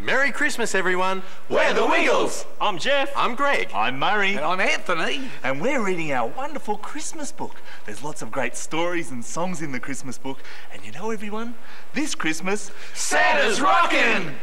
Merry Christmas, everyone. We're the Wiggles. I'm Jeff. I'm Greg. I'm Murray. And I'm Anthony. And we're reading our wonderful Christmas book. There's lots of great stories and songs in the Christmas book. And you know, everyone, this Christmas, Santa's rockin'!